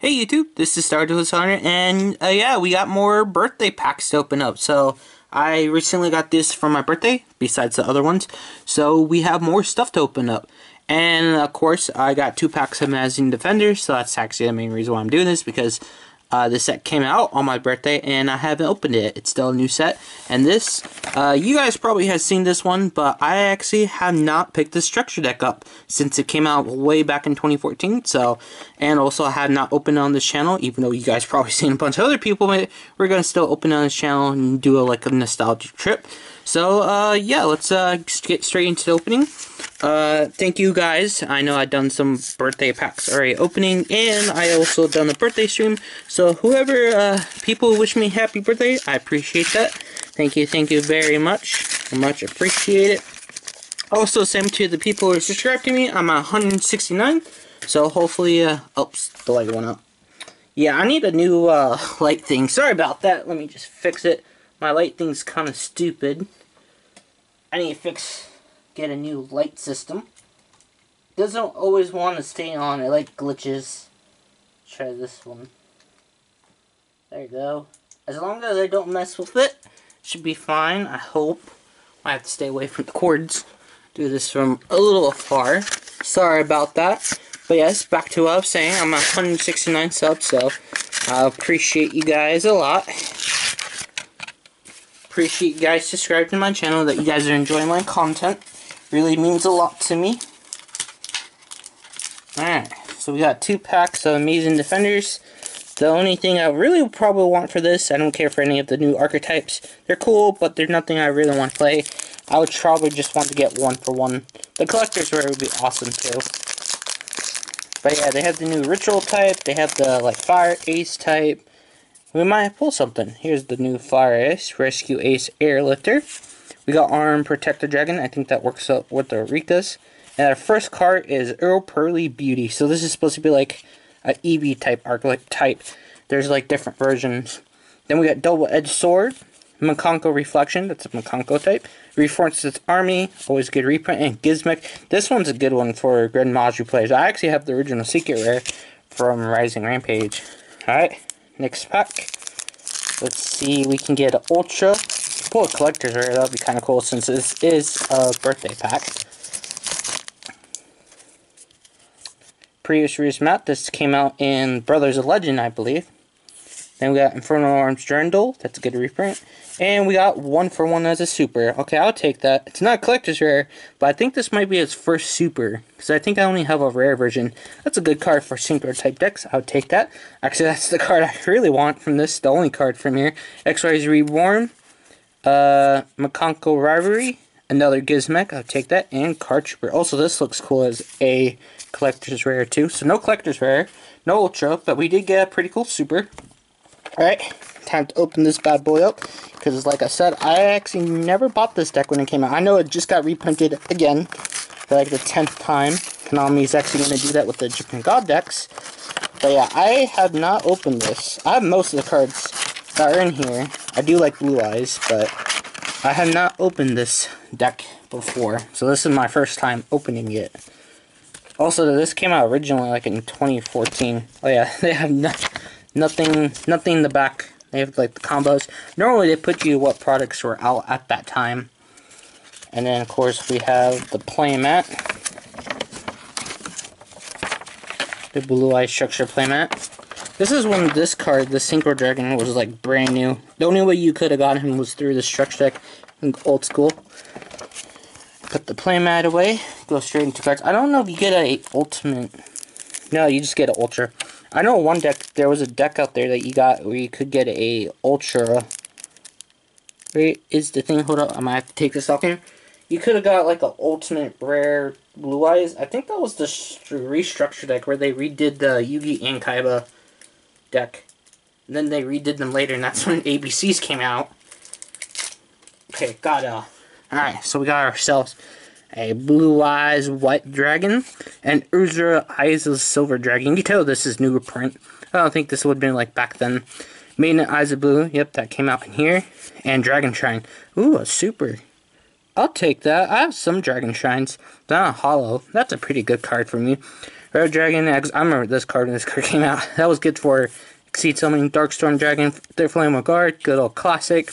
Hey YouTube, this is Stardust Hunter, and uh, yeah, we got more birthday packs to open up. So, I recently got this for my birthday, besides the other ones. So, we have more stuff to open up. And, of course, I got two packs of Amazing Defenders, so that's actually the main reason why I'm doing this, because uh, the set came out on my birthday, and I haven't opened it. It's still a new set. And this, uh, you guys probably have seen this one, but I actually have not picked the structure deck up since it came out way back in 2014. So, and also I have not opened on this channel, even though you guys probably seen a bunch of other people. We're gonna still open on this channel and do a like a nostalgic trip. So, uh, yeah, let's uh, get straight into the opening. Uh, thank you guys. I know I've done some birthday packs already opening, and I also done a birthday stream. So, whoever, uh, people wish me happy birthday, I appreciate that. Thank you, thank you very much. Much appreciate it. Also, same to the people who are subscribed to me. I'm at 169, so hopefully, uh, oops, the light went out. Yeah, I need a new, uh, light thing. Sorry about that. Let me just fix it. My light thing's kind of stupid. I need to fix, get a new light system. Doesn't always want to stay on. I like glitches. Try this one. There you go. As long as I don't mess with it, should be fine. I hope. I have to stay away from the cords. Do this from a little afar. Sorry about that. But yes, back to what I was saying. I'm at 169 subs, so I appreciate you guys a lot appreciate you guys subscribing to my channel, that you guys are enjoying my content. Really means a lot to me. Alright, so we got two packs of Amazing Defenders. The only thing I really probably want for this, I don't care for any of the new archetypes. They're cool, but there's nothing I really want to play. I would probably just want to get one for one. The collector's rare would be awesome too. But yeah, they have the new ritual type, they have the like fire ace type, we might pull something. Here's the new Fire Ace, Rescue Ace Airlifter. We got Arm Protector Dragon. I think that works up with the Rikas. And our first card is Earl Pearly Beauty. So this is supposed to be like an EV type archetype. There's like different versions. Then we got Double Edged Sword, Makanko Reflection. That's a Makanko type. Reforces its army. Always good reprint. And Gizmek. This one's a good one for Grand Maju players. I actually have the original Secret Rare from Rising Rampage. Alright. Next pack. Let's see, we can get an Ultra. Pull a collector's rare, that would be kind of cool since this is a birthday pack. Previous Reus map, this came out in Brothers of Legend, I believe. Then we got Infernoble Arms Durendal, that's a good reprint. And we got one for one as a super. Okay, I'll take that. It's not a collector's rare, but I think this might be its first super. Because I think I only have a rare version. That's a good card for synchro type decks. I would take that. Actually, that's the card I really want from this. The only card from here. X-Rise Reborn. Uh, Makanko Rivalry. Another Gizmek. I'll take that. And Card Trooper. Also, this looks cool as a collector's rare too. So no collector's rare. No ultra. But we did get a pretty cool super. Alright, time to open this bad boy up. Because like I said, I actually never bought this deck when it came out. I know it just got reprinted again for like the 10th time. Konami is actually going to do that with the Japan God decks. But yeah, I have not opened this. I have most of the cards that are in here. I do like Blue Eyes, but I have not opened this deck before. So this is my first time opening it. Also, this came out originally like in 2014. Oh yeah, they have not nothing nothing in the back. They have like the combos. Normally they put you what products were out at that time. And then of course we have the playmat. The blue eye structure playmat. This is when this card, the Synchro Dragon, was like brand new. The only way you could have gotten him was through the structure deck old school. Put the playmat away. Go straight into cards. I don't know if you get a ultimate. No, you just get an ultra. I know one deck, there was a deck out there that you got where you could get a Ultra. Where is the thing? Hold up, I might have to take this off here. You could have got like an Ultimate Rare Blue Eyes. I think that was the restructure deck where they redid the Yugi and Kaiba deck. And then they redid them later, and that's when ABCs came out. Okay, got uh. Alright, so we got ourselves a Blue Eyes White Dragon, and Eyes of Silver Dragon. You can tell this is newer print. I don't think this would have been like back then. Maiden Eyes of Blue, yep, that came out in here. And Dragon Shrine. Ooh, a super. I'll take that. I have some Dragon Shrines. Not hollow. That's a pretty good card for me. Red Dragon, I remember this card when this card came out. That was good for Exceed Summoning, Darkstorm Dragon, Third Flamvell Guard, good old classic.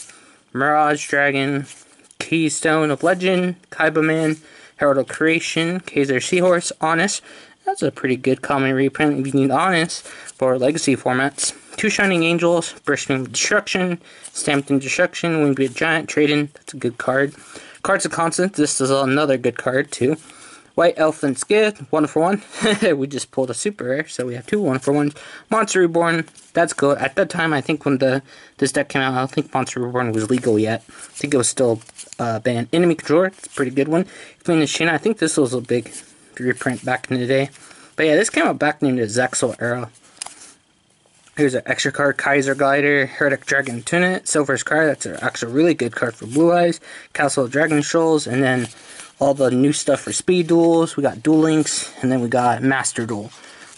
Mirage Dragon, Keystone of Legend, Kaiba Man, Herald of Creation, Kaiser Seahorse, Honest. That's a pretty good common reprint if you need Honest for legacy formats. Two Shining Angels, Bursting Destruction, Stamping Destruction, Winged Giant, Trade-In. That's a good card. Cards of Consonance, this is another good card too. White Elephant's Gift, one for one. we just pulled a super rare, so we have two one for ones. Monster Reborn, that's good. At that time, I think when the this deck came out, I don't think Monster Reborn was legal yet. I think it was still uh, banned. Enemy Controller, it's a pretty good one. Finish I think this was a big reprint back in the day. But yeah, this came out back in the Zexal era. Here's an extra card, Kaiser Glider, Heretic Dragon Tunic, Silver's Cry, that's an actually really good card for Blue Eyes, Castle of Dragon Souls, and then all the new stuff for speed duels. We got Duel Links, and then we got Master Duel.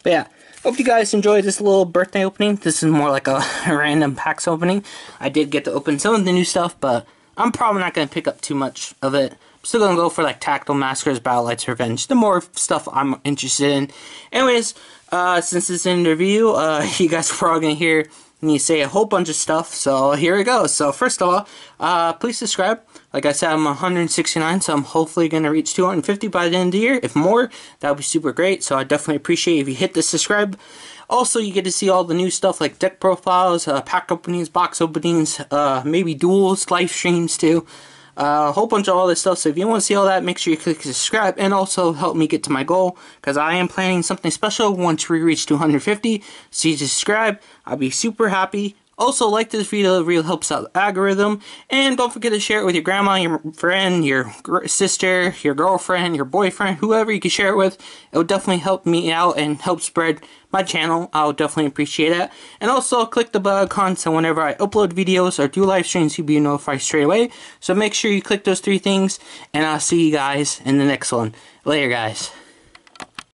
But yeah, hope you guys enjoyed this little birthday opening. This is more like a random packs opening. I did get to open some of the new stuff, but I'm probably not going to pick up too much of it. I'm still going to go for like Tactical Massacres, Battle Lights Revenge, the more stuff I'm interested in. Anyways, uh, since this interview, uh, you guys are probably going to hear me say a whole bunch of stuff, so here it goes. So first of all, uh, please subscribe. Like I said, I'm 169, so I'm hopefully going to reach 250 by the end of the year. If more, that would be super great. So I definitely appreciate if you hit the subscribe. Also, you get to see all the new stuff like deck profiles, uh, pack openings, box openings, uh, maybe duels, live streams too. A whole bunch of all this stuff. So if you want to see all that, make sure you click subscribe and also help me get to my goal because I am planning something special once we reach 250. So you subscribe, I'll be super happy. Also, like this video, it really helps out the algorithm. And don't forget to share it with your grandma, your friend, your sister, your girlfriend, your boyfriend, whoever you can share it with. It would definitely help me out and help spread my channel. I'll definitely appreciate that. And also, click the bell icon so whenever I upload videos or do live streams, you'll be notified straight away. So make sure you click those three things. And I'll see you guys in the next one. Later, guys.